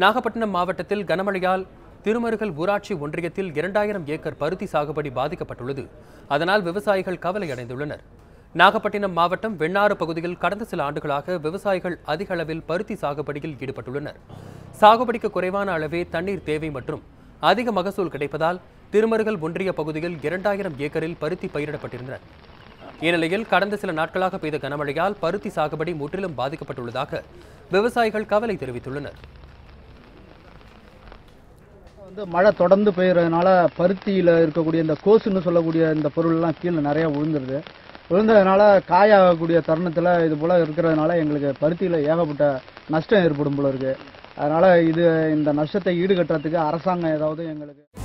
நாகப்பட்டினம் மாவட்டத்தில் கனமழையால் திருமருகல் ஊராட்சி ஒன்றியத்தில் இரண்டாயிரம் ஏக்கர் பருத்தி சாகுபடி பாதிக்கப்பட்டுள்ளது. அதனால் விவசாயிகள் கவலை அடைந்துள்ளனர் நாகப்பட்டினம் மாவட்டம் வெண்ணாறு பகுதியில் கடந்த சில ஆண்டுகளாக விவசாயிகள் அதிக அளவில் பருத்தி சாகுபடியில் ஈடுபட்டுள்ளனர். சாகுபடிக்கு குறைவான அளவே தண்ணீர் தேவை மற்றும் அதிக மகசூல் கிடைப்பதால் திருமருகல் ஒன்றிய பகுதியில் இரண்டாயிரம் ஏக்கரில் பருத்தி பயிரிடப்பட்டிருந்தன இந்நிலையில் கடந்த சில நாட்களாக பெய்த கனமழையால் பருத்தி சாகுபடி முற்றிலும் பாதிக்கப்பட்டுள்ளதாக விவசாயிகள் கவலை தெரிவித்துள்ளனர். வந்து மழை தொடர்ந்து பெய்யறதுனால பருத்தியில் இருக்கக்கூடிய இந்த கோசுன்னு சொல்லக்கூடிய இந்த பொருள்லாம் கீழே நிறைய விழுந்துருது. விழுந்ததுனால காயாகக்கூடிய தருணத்தில் இது போல் இருக்கிறதுனால எங்களுக்கு பருத்தியில் ஏகப்பட்ட நஷ்டம் ஏற்படும் போல இருக்கு. அதனால் இது இந்த நஷ்டத்தை ஈடுகட்டுறதுக்கு அரசாங்கம் ஏதாவது எங்களுக்கு